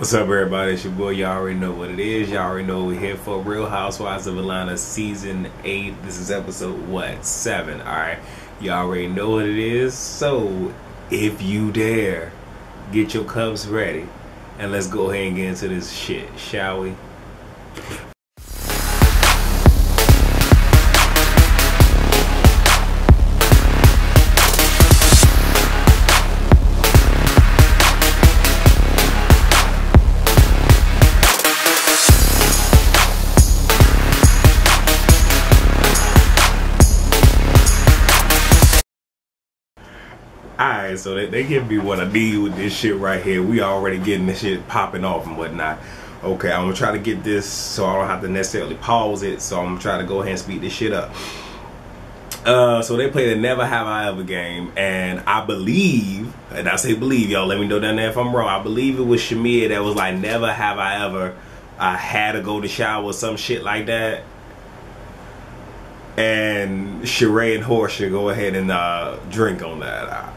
What's up, everybody? It's your boy. Y'all already know what it is. Y'all already know we're here for Real Housewives of Atlanta season eight. This is episode what seven? All right, y'all already know what it is. So, if you dare, get your cups ready, and let's go ahead and get into this shit, shall we? Alright, so they, they give me what I need with this shit right here. We already getting this shit popping off and whatnot. Okay, I'm gonna try to get this so I don't have to necessarily pause it. So I'm gonna try to go ahead and speed this shit up. Uh, so they play the Never Have I Ever game, and I believe, and I say believe, y'all, let me know down there if I'm wrong. I believe it was Shamea that was like, Never have I ever I had to go to shower or some shit like that. And Sheree and Porsha go ahead and uh, drink on that.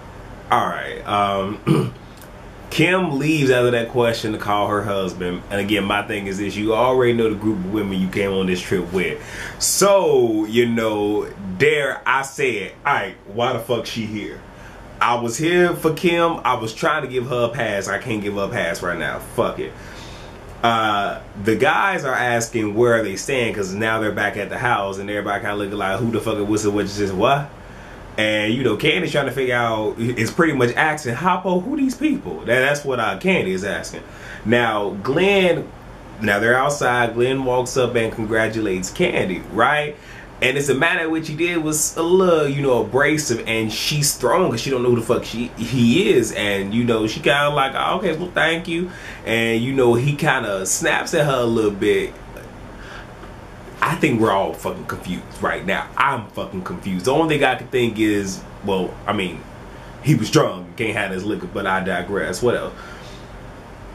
All right. Um, Kim leaves after that question to call her husband. And again, my thing is this you already know the group of women you came on this trip with. So, you know, there I said, all right, why the fuck she here? I was here for Kim. I was trying to give her a pass. I can't give her a pass right now. Fuck it. Uh, the guys are asking where are they staying because now they're back at the house and everybody kind of looking like who the fuck is what just what and you know, Kandi's trying to figure out. It's pretty much asking Hoppo, who these people? That, that's what uh, Kandi is asking. Now, Glenn. Now they're outside. Glenn walks up and congratulates Kandi, right? And it's a manner which he did was a little, you know, abrasive, and she's thrown because she don't know who the fuck she he is, and you know she kind of like, oh, okay, well, thank you, and you know he kind of snaps at her a little bit, I think we're all fucking confused right now. I'm fucking confused. The only thing I can think is, well, I mean, he was drunk, can't have his liquor, but I digress. What else?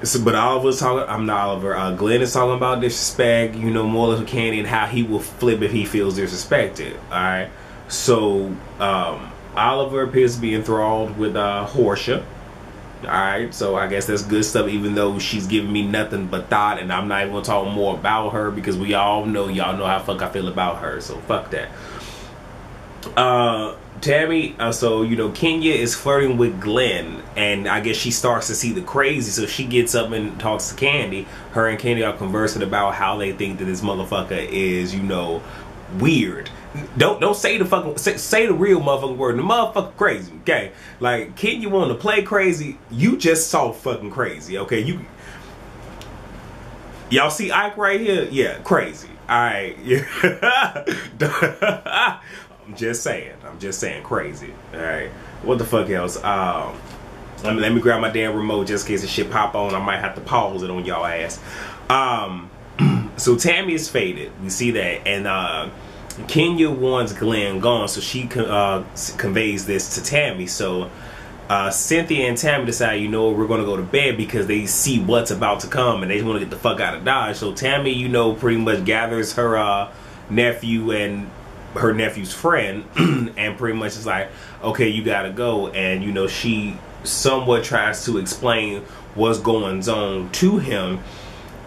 So, but Oliver's talking. I'm not Oliver. Uh, Glenn is talking about disrespect. You know, more of Kandi and how he will flip if he feels disrespected. All right. So um, Oliver appears to be enthralled with uh, Porsha. Alright, so I guess that's good stuff even though she's giving me nothing but thought and I'm not even gonna talk more about her because we all know y'all know how fuck I feel about her, so fuck that. Uh Tammy, uh, so you know, Kenya is flirting with Glenn, and I guess she starts to see the crazy, so she gets up and talks to Kandi. Her and Kandi are conversing about how they think that this motherfucker is, you know, weird. Don't don't say the fucking say, say the real motherfucking word. The motherfucker crazy, okay? Like, can you want to play crazy? You just saw fucking crazy, okay? You y'all see Ike right here? Yeah, crazy. All right, yeah. I'm just saying. I'm just saying, crazy. All right. What the fuck else? Um, let me let me grab my damn remote just in case the shit pop on. I might have to pause it on y'all ass. Um, so Tammy is faded. We see that, and uh Kenya wants Glenn gone, so she uh, conveys this to Tammy. So uh, Cynthia and Tammy decide, you know, we're going to go to bed because they see what's about to come and they want to get the fuck out of Dodge. So Tammy, you know, pretty much gathers her uh, nephew and her nephew's friend and pretty much is like, okay, you got to go. And, you know, she somewhat tries to explain what's going on to him.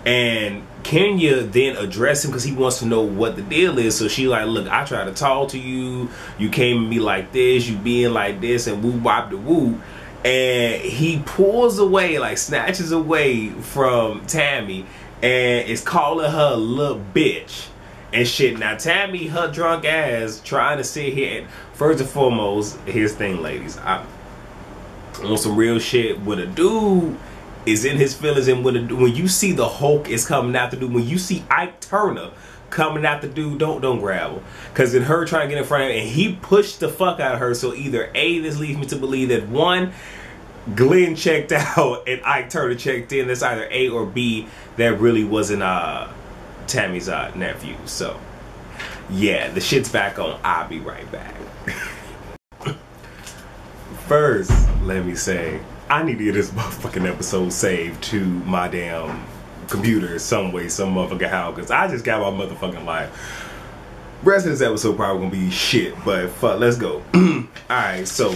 And Kenya then addressed him because he wants to know what the deal is. So she like, look, I try to talk to you. You came to me like this. You being like this and woo wop the woo. And he pulls away, like snatches away from Tammy and is calling her a little bitch and shit. Now Tammy, her drunk ass, trying to sit here. And first and foremost, here's thing, ladies. I want some real shit with a dude is in his feelings and when, when you see the Hulk is coming after dude, when you see Ike Turner coming after dude, don't don't grab him. Cause in her trying to get in front of him and he pushed the fuck out of her. So either A, this leads me to believe that one, Glenn checked out and Ike Turner checked in. That's either A or B that really wasn't uh Tammy's uh nephew. So yeah, the shit's back on. I'll be right back. First, let me say I need to get this motherfucking episode saved to my damn computer some way, some motherfucking how, because I just got my motherfucking life. Rest of this episode probably gonna be shit, but fuck, let's go. Alright, so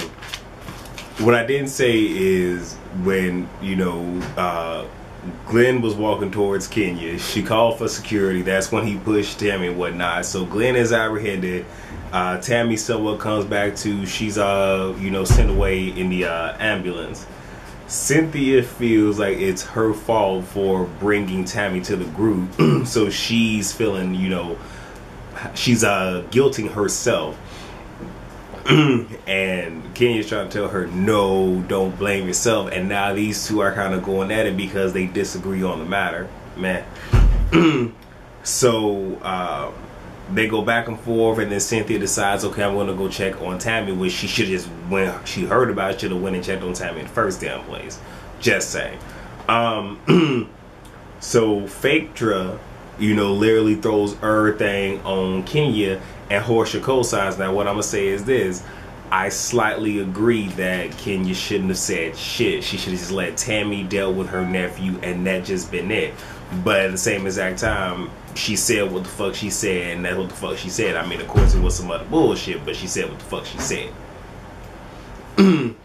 what I didn't say is when, you know, uh, Glenn was walking towards Kenya. She called for security. That's when he pushed Tammy and whatnot. So Glenn is apprehended. Uh, Tammy somewhat comes back to. She's uh you know sent away in the uh, ambulance. Cynthia feels like it's her fault for bringing Tammy to the group, so she's feeling you know she's uh guilting herself. and Kenya's trying to tell her, no, don't blame yourself. And now these two are kind of going at it because they disagree on the matter. Man. so uh, they go back and forth, and then Cynthia decides, okay, I'm to go check on Tammy, which she should just, when she heard about should have went and checked on Tammy in the first damn place. Just saying. Um, so Phaedra, you know, literally throws everything on Kenya and Porsha co-signs. Now, what I'm gonna say is this: I slightly agree that Kenya shouldn't have said shit. She should have just let Tammy deal with her nephew, and that just been it. But at the same exact time, she said what the fuck she said, and that's what the fuck she said. I mean, of course, it was some other bullshit, but she said what the fuck she said.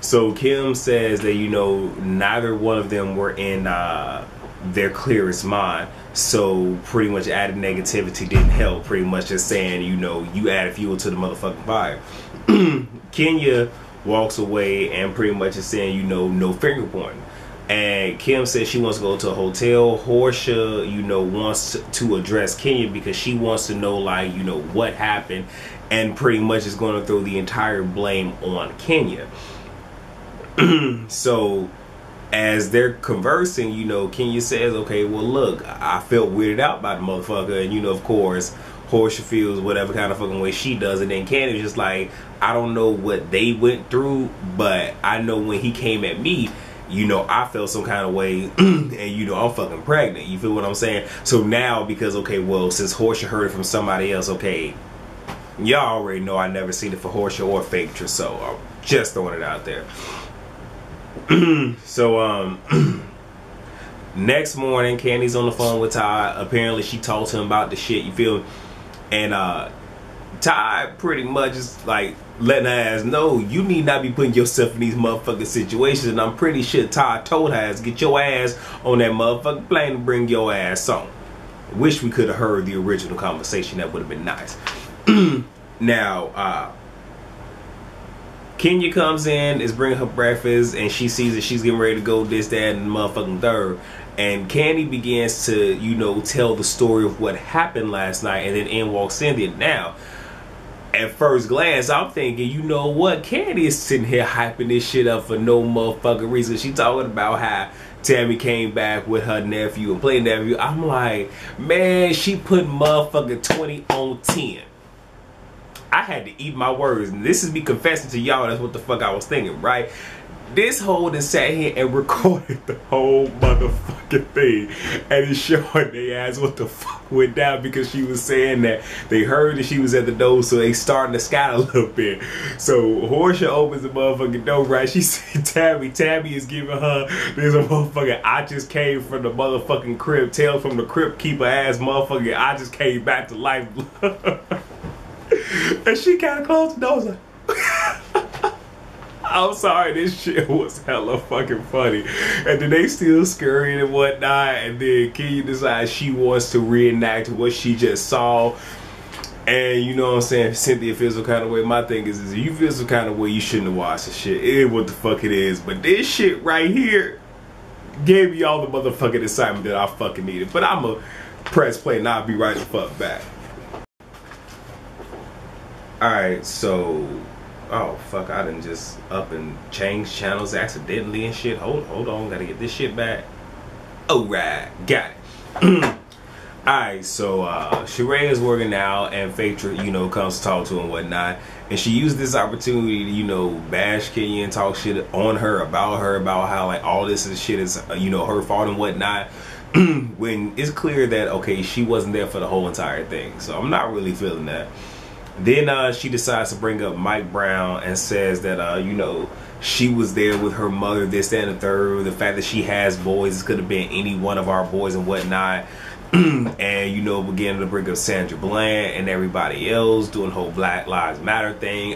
so Kim says that you know neither one of them were in uh, their clearest mind. So pretty much added negativity didn't help. Pretty much just saying, you know, you added fuel to the motherfucking fire. Kenya walks away and pretty much is saying, you know, no finger pointing. And Kim says she wants to go to a hotel. Porsha, you know, wants to address Kenya because she wants to know, like, you know, what happened, and pretty much is going to throw the entire blame on Kenya. so as they're conversing, you know, Kenya says, okay, well, look, I felt weirded out by the motherfucker. And, you know, of course, Porsha feels whatever kind of fucking way she does. And then Kandi's just like, I don't know what they went through, but I know when he came at me, you know, I felt some kind of way, and you know, I'm fucking pregnant. You feel what I'm saying? So now, because okay, well, since Porsha heard it from somebody else, okay, y'all already know I never seen it for Porsha or Phaedra, so I'm just throwing it out there. so um next morning Kandi's on the phone with Ty. Apparently she told him about the shit, you feel and uh Ty pretty much is like letting her ass know you need not be putting yourself in these motherfucking situations and I'm pretty sure Ty told her ass get your ass on that motherfucking plane and bring your ass on. Wish we could have heard the original conversation, that would have been nice. now, uh Kenya comes in, is bringing her breakfast, and she sees that she's getting ready to go this, that, and motherfucking third. And Kandi begins to, you know, tell the story of what happened last night, and then in walks Cynthia. Now, at first glance, I'm thinking, you know what? Kandi is sitting here hyping this shit up for no motherfucking reason. She talking about how Tammy came back with her nephew and playing nephew. I'm like, man, she put motherfucking 20 on 10. I had to eat my words. And this is me confessing to y'all that's what the fuck I was thinking, right? This whole that sat here and recorded the whole motherfucking thing. And it showed they ass what the fuck went down because she was saying that they heard that she was at the door, so they starting to scout a little bit. So Porsha opens the motherfucking door, right? She said Tabby, Tabby is giving her this a motherfucker. I just came from the motherfucking crib, tail from the crib keeper ass motherfucker. I just came back to life. and she kind of closed the door. I'm sorry, this shit was hella fucking funny. And then they still scurrying and whatnot. And then Kenya decides she wants to reenact what she just saw. And you know what I'm saying? Cynthia feels some kind of way. My thing is, is you feel some kind of way, you shouldn't have watched this shit. It is what the fuck it is. But this shit right here gave me all the motherfucking excitement that I fucking needed. But I'm a press play and I'll be right the fuck back. Alright, so oh fuck, I didn't just up and change channels accidentally and shit. Hold hold on, gotta get this shit back. Alright, got it. Alright, so uh Sheree is working out and Phaedra, you know, comes to talk to and whatnot. And she used this opportunity to, you know, bash Kenya and talk shit on her, about her, about how like all this is shit is, uh, you know, her fault and whatnot. when it's clear that, okay, she wasn't there for the whole entire thing. So I'm not really feeling that. Then uh, she decides to bring up Mike Brown and says that, uh, you know, she was there with her mother, this, that, and the third. The fact that she has boys, this could have been any one of our boys and whatnot. and you know beginning to bring up Sandra Bland and everybody else doing whole Black Lives Matter thing.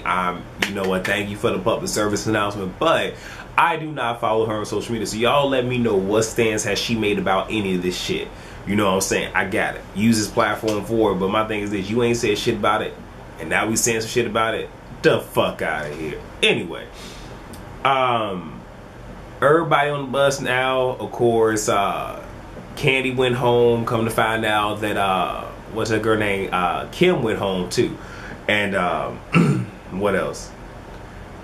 You know what? Thank you for the public service announcement, but I do not follow her on social media. So y'all let me know what stance has she made about any of this shit. You know what I'm saying? I got it. Use this platform for it, but my thing is this: you ain't said shit about it, and now we saying some shit about it. The fuck out of here. Anyway, um, everybody on the bus now. Of course, uh Kandi went home. Come to find out that uh, what's that girl name? Uh, Kim went home too. And um, what else?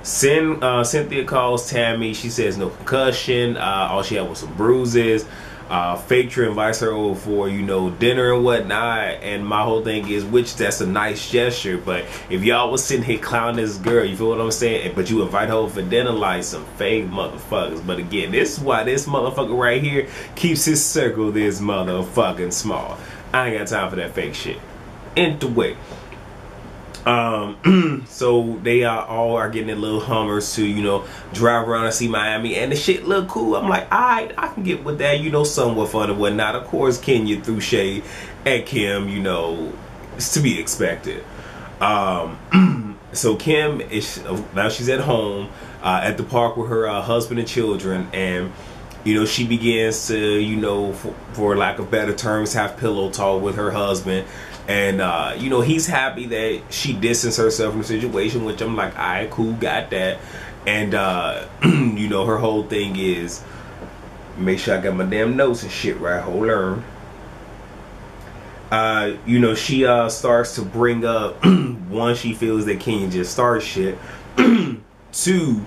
Sin, uh, Cynthia calls Tammy. She says no concussion. Uh, all she had was some bruises uh, Phaedra invites her over for you know dinner and whatnot. And my whole thing is which that's a nice gesture. But if y'all was sitting here clowning this girl you feel what i'm saying? But you invite her over for dinner like some fake motherfuckers. But again this is why this motherfucker right here keeps his circle this motherfucking small. I ain't got time for that fake shit. The way. Um, so they are all are getting their little Hummers to you know drive around and see Miami, and the shit look cool. I'm like, all right, I can get with that, you know, somewhat fun and whatnot. Of course, Kenya through Shay and Kim, you know, it's to be expected. Um, so Kim is now she's at home uh, at the park with her uh, husband and children, and you know she begins to you know for, for lack of better terms have pillow talk with her husband and uh, you know he's happy that she distanced herself from the situation which i'm like all right cool got that. And uh, you know her whole thing is make sure i got my damn notes and shit right hold on. Uh, you know she uh, starts to bring up one she feels that Kenya just started shit. Two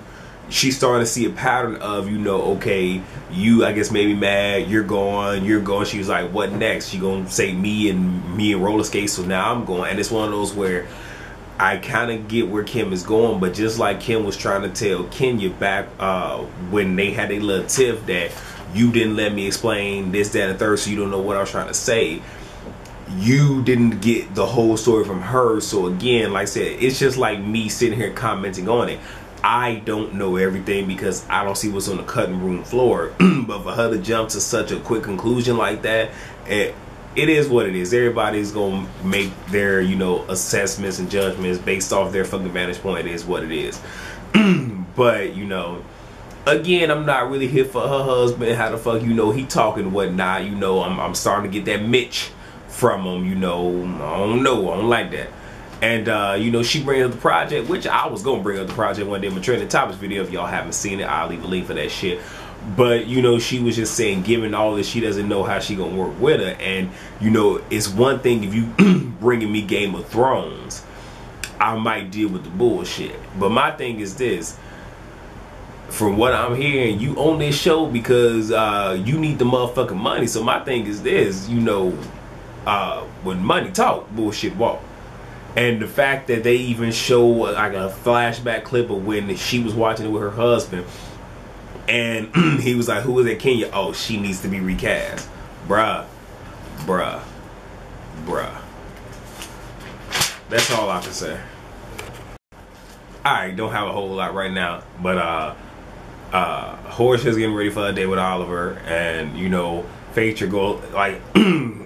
she's starting to see a pattern of you know okay you i guess maybe mad you're going you're going she was like what next? She gonna say me and me and roller skate so now i'm going and it's one of those where i kind of get where kim is going but just like kim was trying to tell kenya back uh, when they had a little tiff that you didn't let me explain this that and third so you don't know what i was trying to say. You didn't get the whole story from her so again like i said it's just like me sitting here commenting on it I don't know everything because I don't see what's on the cutting room floor. but for her to jump to such a quick conclusion like that, it, it is what it is. Everybody's gonna make their, you know, assessments and judgments based off their fucking vantage point. It is what it is. but, you know, again, I'm not really here for her husband. How the fuck, you know, he talking whatnot. You know, I'm, I'm starting to get that Mitch from him, you know. I don't know. I don't like that. And uh, you know, she bring up the project, which I was gonna bring up the project one day in my trending topics video. If y'all haven't seen it, I'll leave a link for that shit. But you know, she was just saying, given all this, she doesn't know how she gonna work with her. And you know, it's one thing if you bringing me Game of Thrones, I might deal with the bullshit. But my thing is this: from what I'm hearing, you own this show because uh, you need the motherfucking money. So my thing is this: you know, uh, when money talk, bullshit walk. And the fact that they even show like a flashback clip of when she was watching it with her husband, and he was like, "Who is that Kenya? Oh, she needs to be recast, bruh, bruh, bruh." That's all I can say. I don't have a whole lot right now, but uh, uh, is getting ready for a day with Oliver, and you know, Faith go like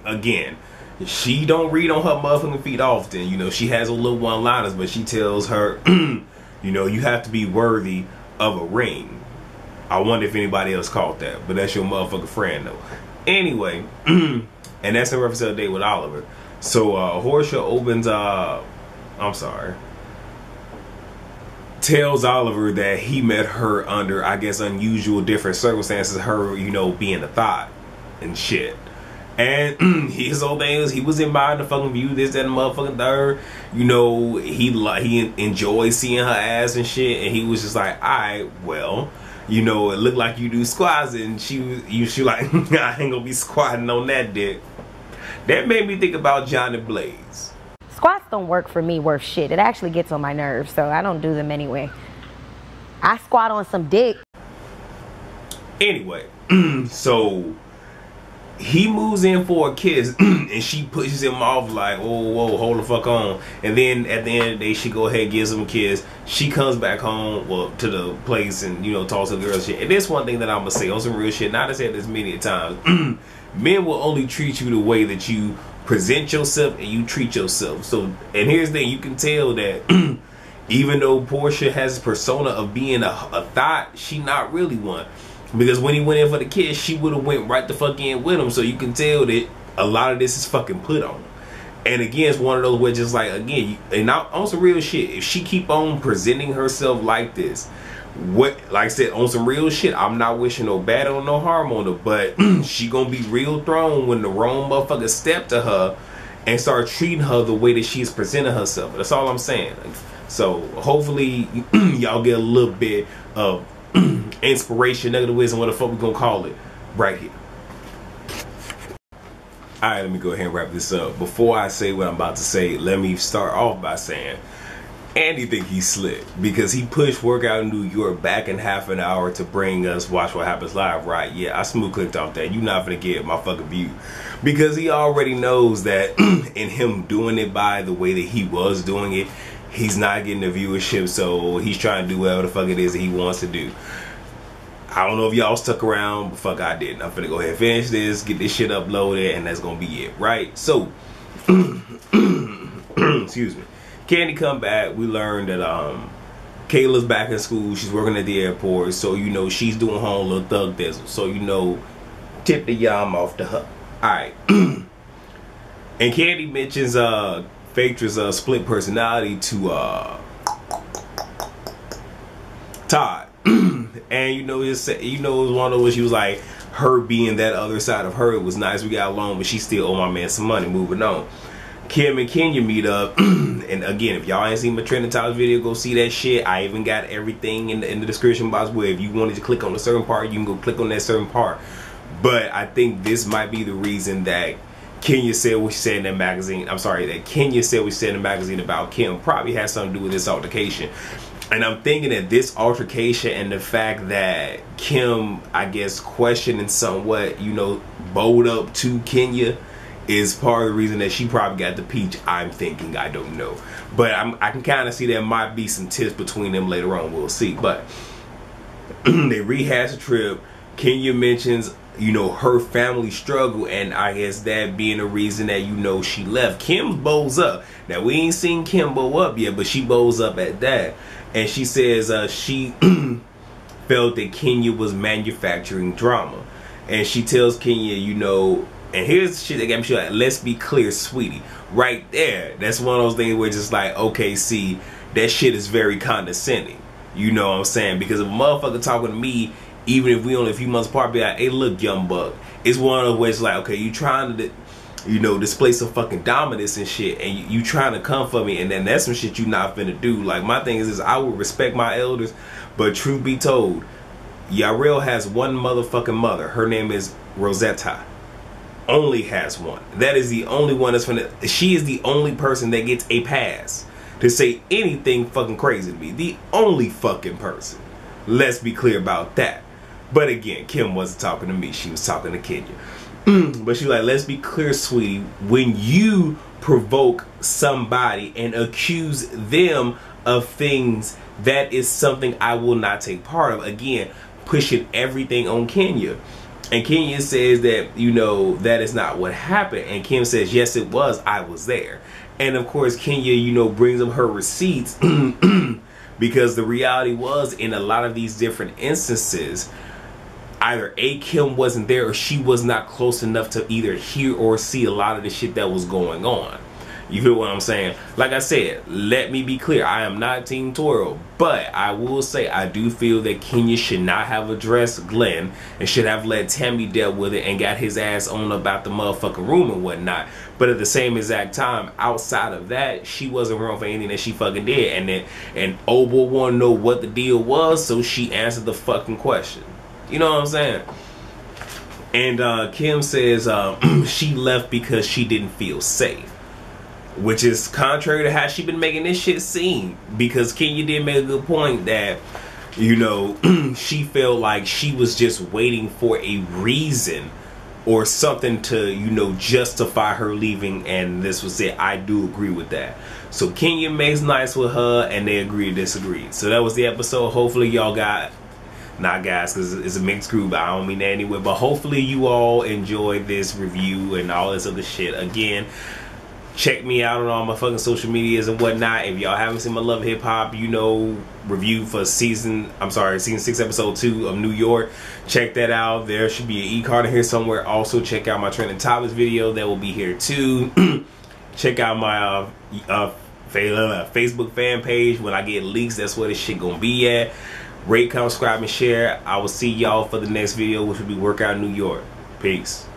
again she don't read on her motherfucking feet often. You know, she has a little one liners, but she tells her, you know, you have to be worthy of a ring. I wonder if anybody else caught that, but that's your motherfucking friend though. Anyway, and that's in reference to a date with Oliver. So uh Porsha opens uh I'm sorry. Tells Oliver that he met her under, I guess, unusual different circumstances, her, you know, being a thought and shit. And his whole thing is he was in mind to fucking view this that motherfucking third. You know, he like he enjoys seeing her ass and shit, and he was just like, alright, well, you know, it looked like you do squats, and she you she like, I ain't gonna be squatting on that dick. That made me think about Johnny Blaze. Squats don't work for me worth shit. It actually gets on my nerves, so I don't do them anyway. I squat on some dick. Anyway, so he moves in for a kiss and she pushes him off like whoa whoa hold the fuck on and then at the end of the day she go ahead and gives him a kiss she comes back home well to the place and you know talks to the girl shit and this one thing that i'm gonna say on some real shit not to say this many times Men will only treat you the way that you present yourself and you treat yourself. So, and here's the thing: you can tell that even though Porsha has a persona of being a, a thought, she not really one. Because when he went in for the kiss, she would have went right the fuck in with him. So you can tell that a lot of this is fucking put on. And again, it's one of those where just like again, and now on some real shit. If she keep on presenting herself like this, what like I said on some real shit, I'm not wishing no bad or no harm on her, but she gonna be real thrown when the wrong motherfucker step to her and start treating her the way that she's presenting herself. That's all I'm saying. So hopefully y'all get a little bit of inspiration, negative wisdom, what the fuck we gonna call it, right here. All right, let me go ahead and wrap this up. Before I say what I'm about to say, let me start off by saying Andy think he's slick because he pushed workout in New York back in half an hour to bring us Watch What Happens Live, right? Yeah, I smooth clicked off that. You not gonna get my fucking view because he already knows that in him doing it by the way that he was doing it, he's not getting the viewership, so he's trying to do whatever the fuck it is that he wants to do. I don't know if y'all stuck around, but fuck, I didn't. I'm finna go ahead and finish this, get this shit uploaded, and that's gonna be it, right? So, excuse me. Kandi come back. We learned that um, Kayla's back in school. She's working at the airport, so you know she's doing her own little thug dizzle. So you know, tip the yam off to her. All right. and Kandi mentions uh, Phaedra's uh, split personality to uh, Todd. and you know, it's you know, it was one of those. She was like, her being that other side of her. It was nice we got along, but she still owe my man some money. Moving on. Kim and Kenya meet up, and again, if y'all ain't seen my trending topics video, go see that shit. I even got everything in the, in the description box where if you wanted to click on a certain part, you can go click on that certain part. But I think this might be the reason that Kenya said what she said in that magazine. I'm sorry, that Kenya said what she said in the magazine about Kim probably has something to do with this altercation. And I'm thinking that this altercation and the fact that Kim, I guess, questioning somewhat, you know, bowed up to Kenya is part of the reason that she probably got the peach. I'm thinking, I don't know. But I'm, i can kind of see there might be some tips between them later on. We'll see. But they rehash the trip. Kenya mentions, you know, her family struggle, and I guess that being the reason that, you know, she left. Kim bows up. Now, we ain't seen Kim bow up yet, but she bows up at that and she says uh, she felt that Kenya was manufacturing drama, and she tells Kenya, you know, and here's the shit that got me sure. Let's be clear, sweetie, right there. That's one of those things where it's just like, okay, see, that shit is very condescending. You know what I'm saying? Because if a motherfucker talking to me, even if we only a few months apart, be like, hey, look, young buck. It's one of those ways like, okay, you trying to you know, display some fucking dominance and shit, and you, you, trying to come for me, and then that's some shit you not finna do. Like my thing is, is I would respect my elders, but truth be told, Yarell has one motherfucking mother. Her name is Rosetta. Only has one. That is the only one that's finna. She is the only person that gets a pass to say anything fucking crazy to me. The only fucking person. Let's be clear about that. But again, Kim wasn't talking to me. She was talking to Kenya. Mm, but she's like, let's be clear, sweetie. When you provoke somebody and accuse them of things, that is something I will not take part of. Again, pushing everything on Kenya. And Kenya says that, you know, that is not what happened. And Kim says, yes, it was. I was there. And of course, Kenya, you know, brings up her receipts because the reality was in a lot of these different instances, either A Kim wasn't there or she was not close enough to either hear or see a lot of the shit that was going on. You feel what I'm saying? Like I said, let me be clear. I am not Team Toro, but I will say I do feel that Kenya should not have addressed Glenn and should have let Tammy deal with it and got his ass on about the motherfucking room and whatnot. But at the same exact time, outside of that, she wasn't wrong for anything that she fucking did. And then and Obo wanna know what the deal was, so she answered the fucking question. You know what I'm saying? And uh, Kim says uh, she left because she didn't feel safe. Which is contrary to how she been making this shit seem. Because Kenya did make a good point that, you know, she felt like she was just waiting for a reason or something to, you know, justify her leaving. And this was it. I do agree with that. So Kenya makes nice with her and they agree to disagree. So that was the episode. Hopefully y'all got Not guys, because it's a mixed group. I don't mean that anyway. But hopefully you all enjoyed this review and all this other shit. Again, check me out on all my fucking social medias and whatnot. If y'all haven't seen my Love Hip Hop, you know, review for season, I'm sorry, season six, episode two of New York. Check that out. There should be an e-card in here somewhere. Also, check out my trending topics video that will be here too. check out my uh, uh, Facebook fan page. When I get leaks, that's where this shit gonna be at. Rate, comment, subscribe, and share. I will see y'all for the next video, which will be Workout New York. Peace.